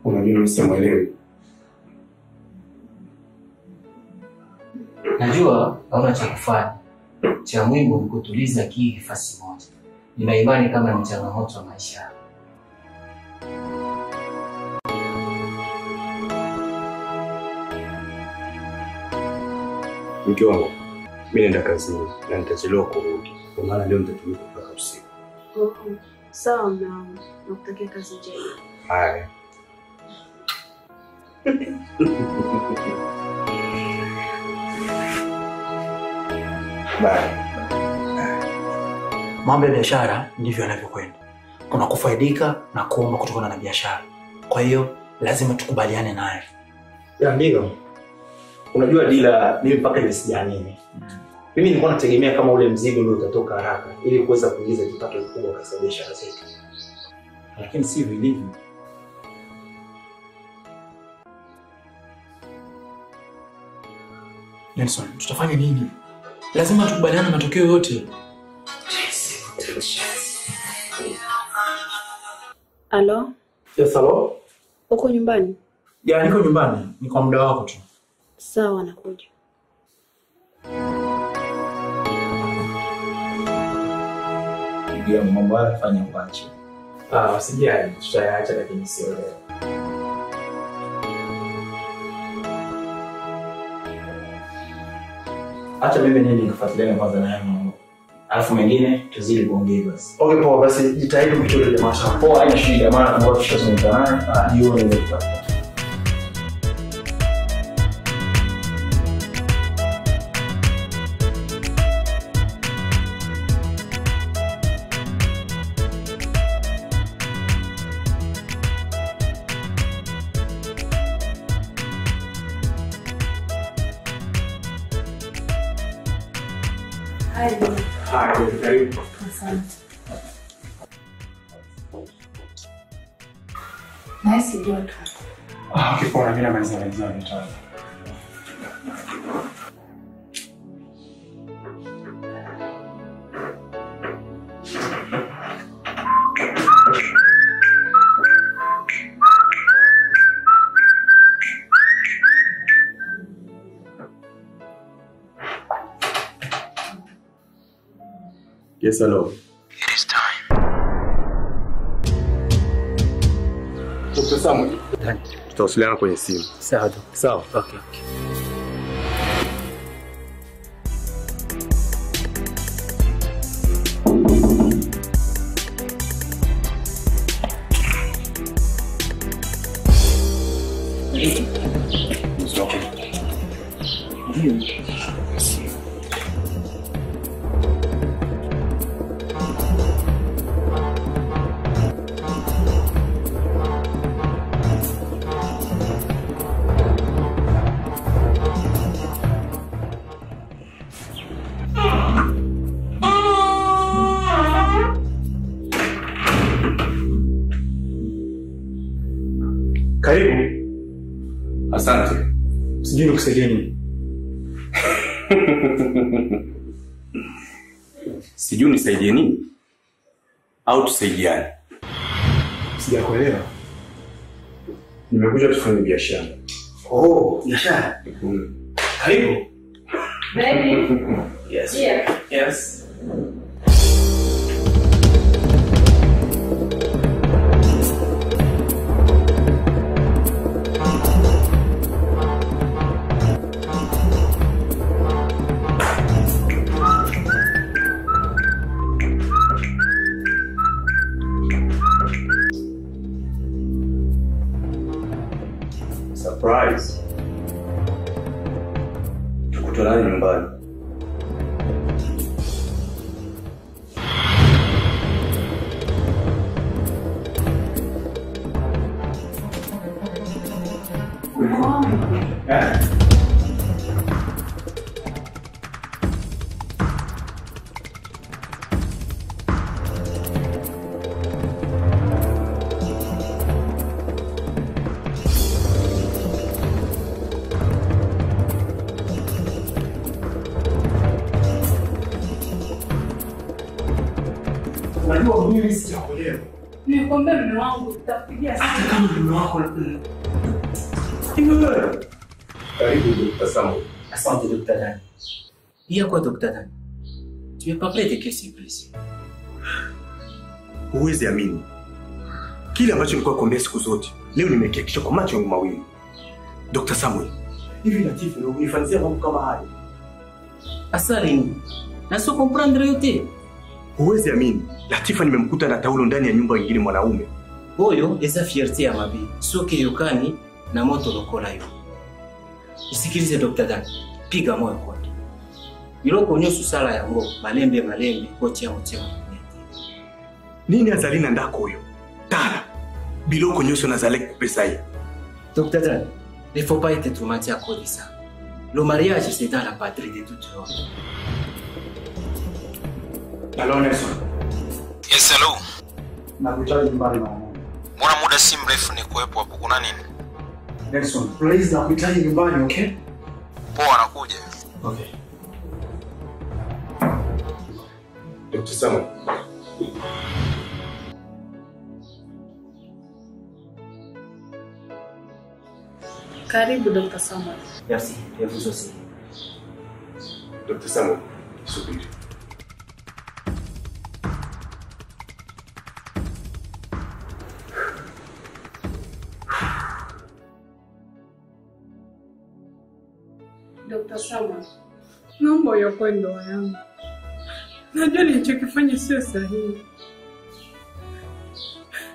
Unajua mimi. Najua hauna cha kufanya, cha muhimu ni kutuliza akili fasi moja. Nina imani kama ni changamoto ya maisha. Mke wangu, mimi naenda kazini na nitachelewa kurudi, kwa maana leo nitatumika mpaka usiku. Sawa mume wangu, nakutakia kazi njema. Haya. Bye. Mambo ya biashara ndivyo yanavyokwenda. Kuna kufaidika na kuomba kutokana na biashara. Kwa hiyo lazima tukubaliane naye. Ya ndio. Unajua dila, mimi mpaka hivi sijaamini. Mimi nilikuwa nategemea kama ule mzigo ndio utatoka haraka ili kuweza kuingiza kipato kikubwa katika biashara zetu, lakini si vilivyo. Nelson, tutafanya nini? Lazima tukubaliane na matokeo yote. Alo, Yes, halo. uko nyumbani? Ya, niko nyumbani. Ni kwa muda wako tu. Sawa, nakuja. Ndio mambo haya kufanya uache. Ah, usijali, tutayaacha lakini sio leo. Acha mimi nini nikufuatilia kwanza na haya mambo. Alafu mengine tuzidi kuongea basi. Okay, poa basi jitahidi kumtoa yule jamaa. Poa, haina shida maana tunataka tushazungumza naye. Ah, hiyo ni ndio. Nahisi joto. Ah, okay, poa, mimi namaliza maliza. Yes, hello. Dr. Samuel. Tutawasiliana kwenye simu. Sawa. Sawa. Okay. Au mimi sijakuelewa. Nikwambia mume wangu utapigia simu. Kama mume wako mm, Karibu Dr. Samu. Asante Dr. Dan. Il kwa Dr. Dan? Tu parler de kesi please. Huwezi amini kile ambacho nilikuwa kuambia siku zote, leo nimekihakikisha kwa macho yangu mawili. Dr. Samuel, hivi Latifu ndio unifanyia mambo kama haya? Asalini. Na sio comprendre yote. Huwezi amini, Latifa nimemkuta na taulo ndani ya nyumba nyingine mwanaume. Oyo eza fierte ya mabe soki eyokani na moto lokola yo. Isikilize dr dan piga moyo konde nyonso sala yango malembe malembe kotia motema nini azali na ndako oyo? Tala biloko nyonso nazale kupesa ye. Dr dan ne faut pas être traumatisé à cause de ça. Le mariage c'est dans la patrie de toute homme Hello Nelson. Yes, hello. Nakuhitaji nyumbani mara moja. Mbona muda si mrefu ni kuwepo hapo, kuna nini? Nelson, please nakuhitaji nyumbani, okay? Poa, nakuja. Okay. Dr. Samuel. Karibu Dr. Samuel. merci et vous aussi Dr. Samuel, subiri. Ndoa yangu. Najua nilichokifanya sio sahihi.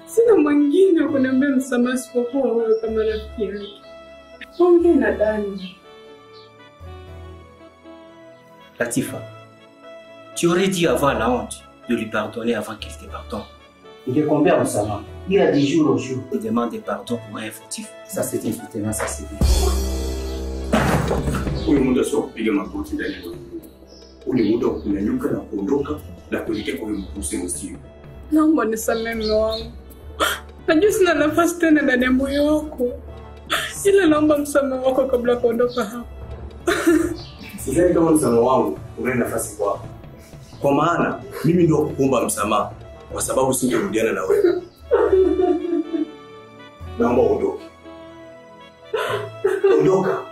Sina mwingine wa kuniambia msamaha isipokuwa wewe kama rafiki yake. Ongea na Dani. latifa tu aurais dit avoir la honte de lui pardonner avant qu'il te pardonne Ningekwambia msamaha ila di jour au jour. et demande pardon pour un fautif ça c'est soutenance ça c'est bien Huyu muda sio wa kupiga magoti ndani ya ni muda wa kunyanyuka na kuondoka na kuelekea kwa huyu usio. Naomba nisamehe mume wangu. Najua sina nafasi tena ndani ya moyo wako, ila naomba msamaha wako kabla ya kuondoka hapa. Sidhani kama msamaha wangu una nafasi kwako, kwa maana mimi ndio kukuomba msamaha kwa sababu singerudiana na wewe. Naomba uondoke. Ondoka.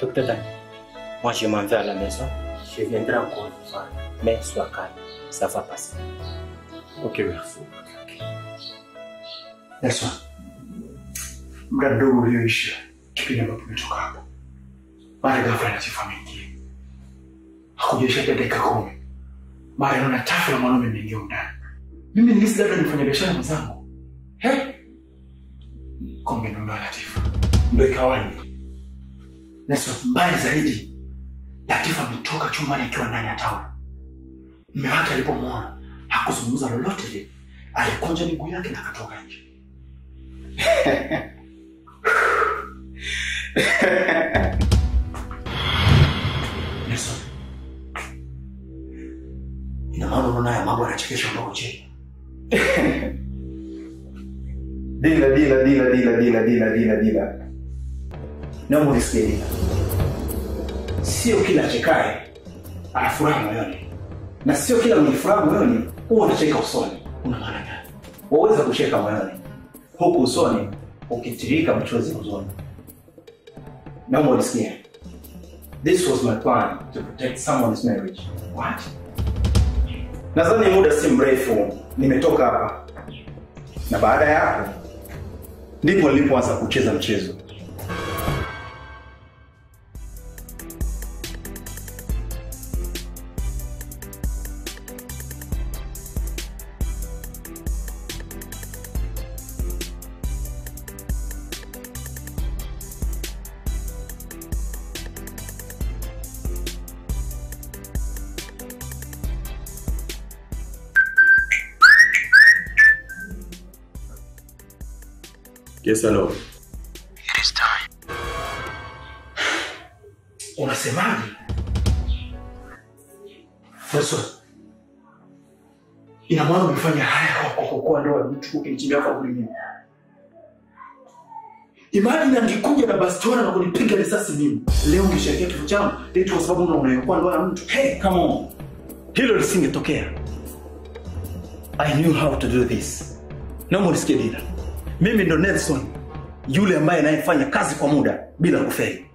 Docteur Dan, moi je m'en vais à la maison. Je viendrai encore une fois. Mais sois calme, ça va passer. Ok, merci. Merci. Muda mdogo ulioisha kipindi ambapo umetoka hapa. Mara ghafla Latifa ameingia. Hakujaisha hata dakika kumi. Mara naona tafu la mwanaume ameingia ndani. Mimi nilihisi labda nifanya biashara mwenzangu. He? Kumbe ndo ndoa Latifa. Ndo ikawaje? sio mbaya zaidi. Latifa ametoka chumbani akiwa ndani ya tawi. Mume wake alipomwona hakuzungumza lolote lile. Alikunja miguu yake na akatoka nje. (laughs) Nelson. Mambo yanachekesha ndogo (laughs) dila, dila, dila, dila, dila, dila, dila. Naomba unisikie Dina. Sio kila chekae ana furaha moyoni. na sio kila mwenye furaha moyoni huwa anacheka usoni. Una maana gani? Waweza kucheka moyoni huku usoni ukitirika mchozi huzuni. Naomba unisikie. This was my plan to protect someone's marriage. What? Nadhani muda si mrefu nimetoka hapa, na baada ya hapo ndipo nilipoanza kucheza mchezo. Yes, hello. Unasemaje? Yesu, ina maana umefanya haya kwa kuokoa ndoa ya mtu ukimchimbia kwa kulimia. Imagine angekuja na bastola na kunipiga risasi mimi. Leo ungesherehekea kifo changu eti kwa sababu unaokoa ndoa ya mtu. Hey, come on. Hilo lisingetokea. I knew how to do this. Naomba unisikie Dina. Mimi ndo Nelson, yule ambaye anayefanya kazi kwa muda bila kufeli,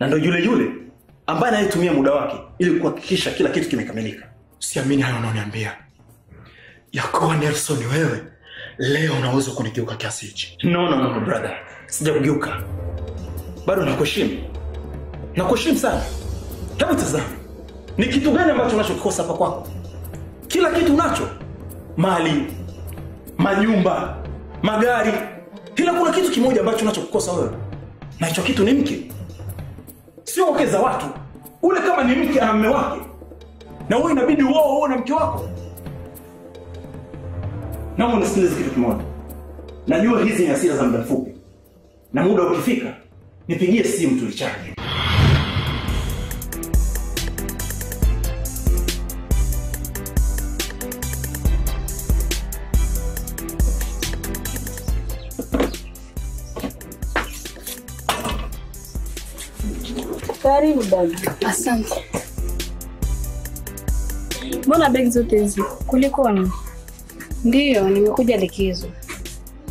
na ndo yule yule ambaye anayetumia muda wake ili kuhakikisha kila kitu kimekamilika. Siamini hayo unaoniambia ya kuwa Nelson, wewe leo unaweza kunigeuka kiasi hichi. No, no, no, brother, sijakugeuka, bado nakuheshimu, nakuheshimu sana. Hebu tazama, ni kitu gani ambacho unachokikosa hapa kwako? Kila kitu unacho, mali, majumba, magari, ila kuna kitu kimoja ambacho unachokukosa wewe, na hicho kitu ni mke. Sio wake za watu. Ule kama ni mke ana mume wake, na wewe inabidi uoe uoe na mke wako. Naomba nisikilize kitu kimoja. Najua hizi ni hasira za muda mfupi, na muda ukifika nipigie simu tulichane. Karibu dada. Asante. Mbona begi zote hizi? Kulikoni? Ndiyo, nimekuja likizo.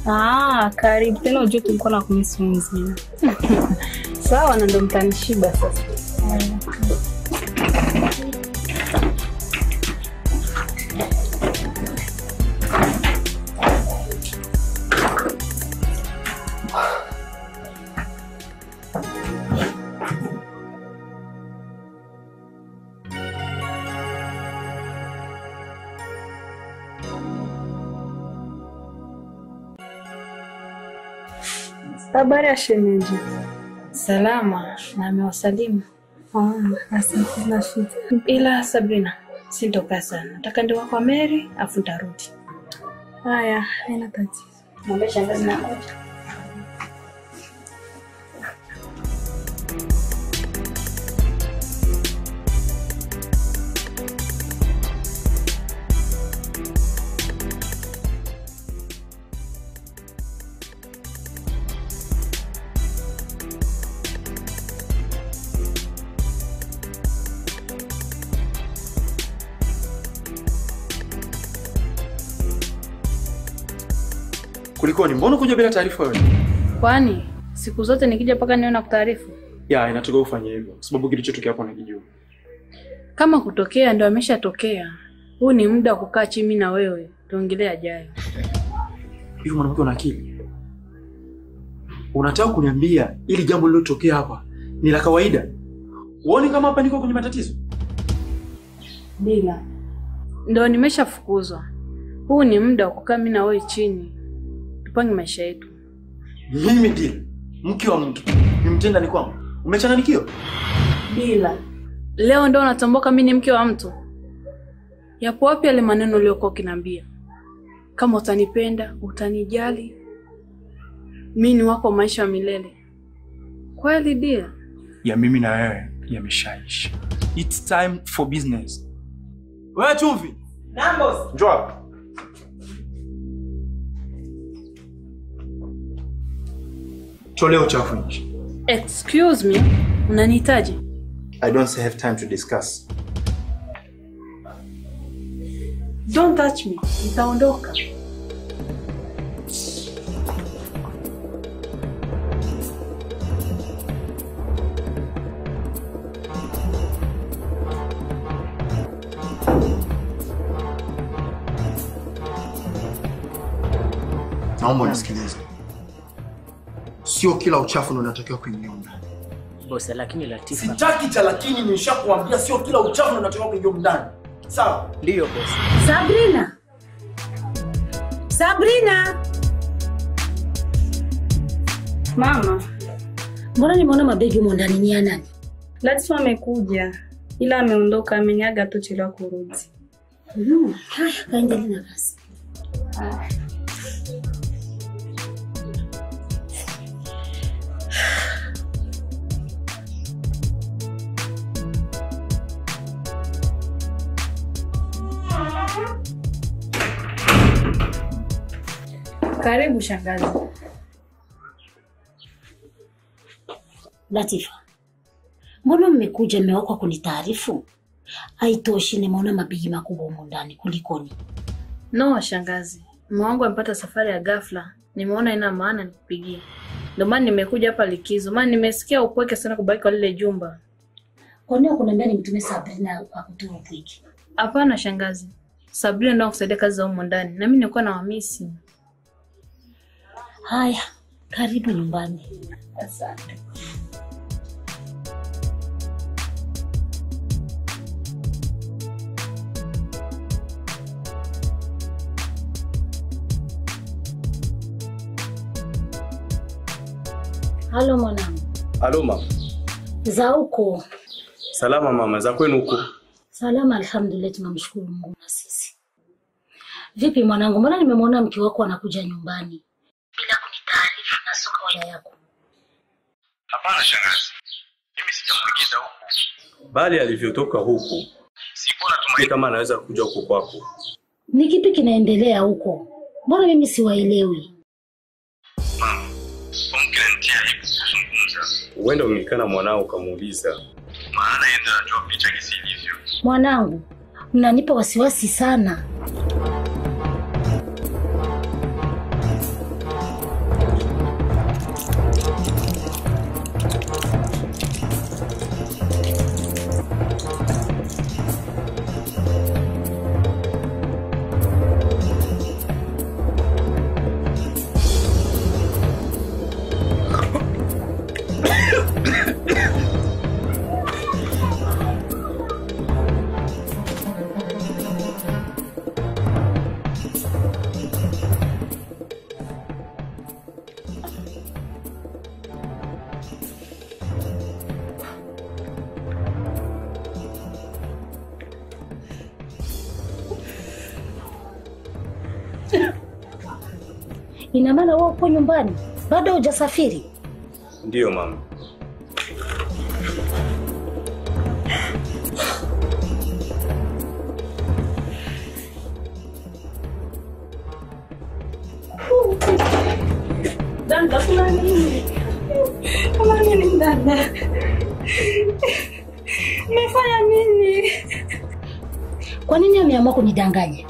Ah, karibu tena. Ujue tulikuwa na kumisi mzima. (laughs) Sawa, na ndo mtanishiba sasa. Habari ya shemeji? Salama, na amewasalimu. Ah, asante na shida. Ila Sabrina, sintokaa sana. Nataka ndio kwa Mary afu ntarudi. Haya, haina tatizo. Mwambie shangazi na Kulikoni? Mbona kuja bila taarifa wewe? Kwani siku zote nikija mpaka niwe na kutaarifu? Ya, inatoka ufanye hivyo sababu kilichotokea hapo nakijua. Kama kutokea ndio ameshatokea. Huu ni muda wa kukaa chini na wewe tuongelee ajayo. Hivi mwanamke una akili? Unataka kuniambia ili jambo lililotokea hapa ni la kawaida? Uone kama hapa niko kwenye matatizo? Bila. Ndio nimeshafukuzwa. Huu ni muda wa kukaa mimi na wewe chini tupange maisha yetu. Mimi Dila, mke wa mtu, nimtenda ni kwangu. Umechanganikiwa? Dila, leo ndo natomboka mimi ni mke wa mtu? Yapo wapi yale maneno uliyokuwa ukiniambia? Kama utanipenda, utanijali, mimi ni wako maisha ya milele. Kweli Dila? Ya mimi na wewe yameshaisha. It's time for business. Wewe chumvi. Nambos. Njoo hapa. Tolea uchafu nje. Excuse me, unanihitaji? I don't have time to discuss. Don't touch me. Nitaondoka. Naomba unisikilize, sio kila uchafu ndio unatakiwa kuingia ndani. Bosa, lakini Latifa. Sitaki cha lakini, nishakwambia sio kila uchafu ndio unatakiwa kuingia ndani. Sawa? Ndio bosa. Sabrina, Sabrina, Mama, mbona nimeona mabegi humo ndani? Ni ya nani? Latifa amekuja ila ameondoka, amenyaga tu chelewa kurudi. Mm, kaendelea kaendelee na kazi. Karibu shangazi. Latifa, mbona mmekuja mmewakwa kunitaarifu? Haitoshi, nimeona mabegi makubwa humo ndani, kulikoni? No shangazi, mume wangu amepata safari ya ghafla, nimeona ina maana nikupigie. Ndio maana nimekuja hapa likizo, maana nimesikia upweke sana kubaki kwa lile jumba. Kwa nini kuniambia nimtume Sabrina akutoe upweke? Hapana shangazi, Sabrina ndio kusaidia kazi za humo ndani, na mimi nilikuwa na wamisi. Haya, karibu nyumbani. Asante. Halo mwanangu, Halo mama. za huko? Salama mama, za kwenu huko? Salama, alhamdulillah, tunamshukuru Mungu na sisi. Vipi mwanangu, mbona nimemwona mke wako anakuja nyumbani kawaida yako? Hapana shangazi, mimi sijamwingiza huku, bali alivyotoka huku sikuwa natumaini kama anaweza kuja huko kwako. Ni kipi kinaendelea huko? Mbona mimi siwaelewi? Mama, aibu kuzungumza. Huenda ungekana mwanao ukamuuliza, maana yeye ndiye anajua picha kisi ilivyo. Mwanangu, mnanipa wasiwasi sana. Ina maana wewe uko nyumbani bado hujasafiri? Ndiyo mama. Dada, kuna nini? Kuna nini dada? Nini? Kwa nini ameamua kunidanganya?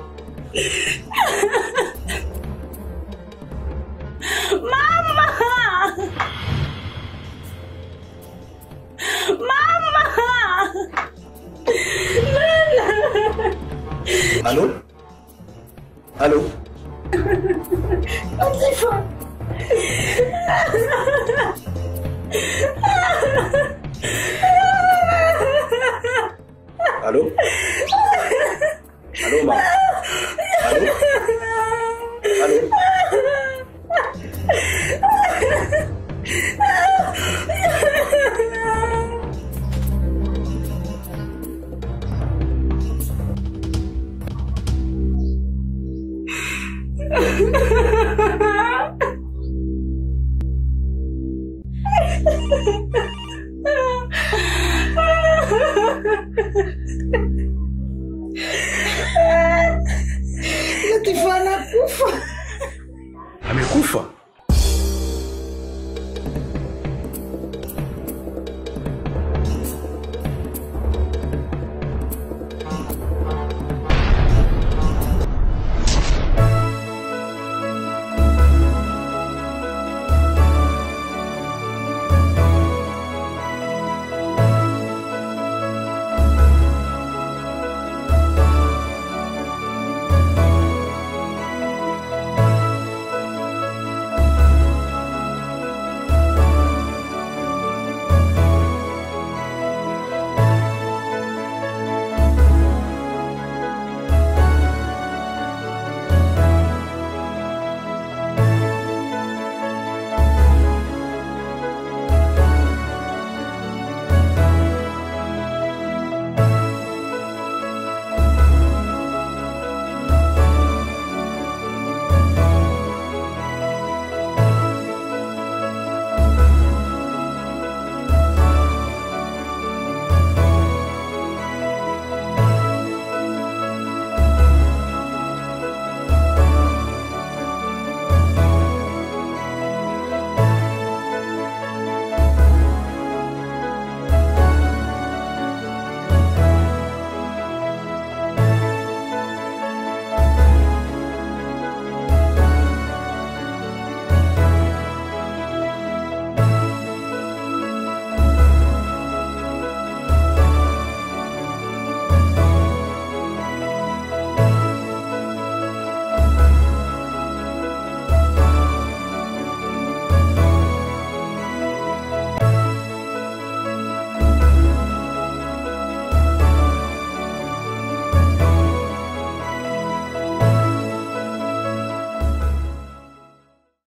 Que fala, cufa? A minha kufa?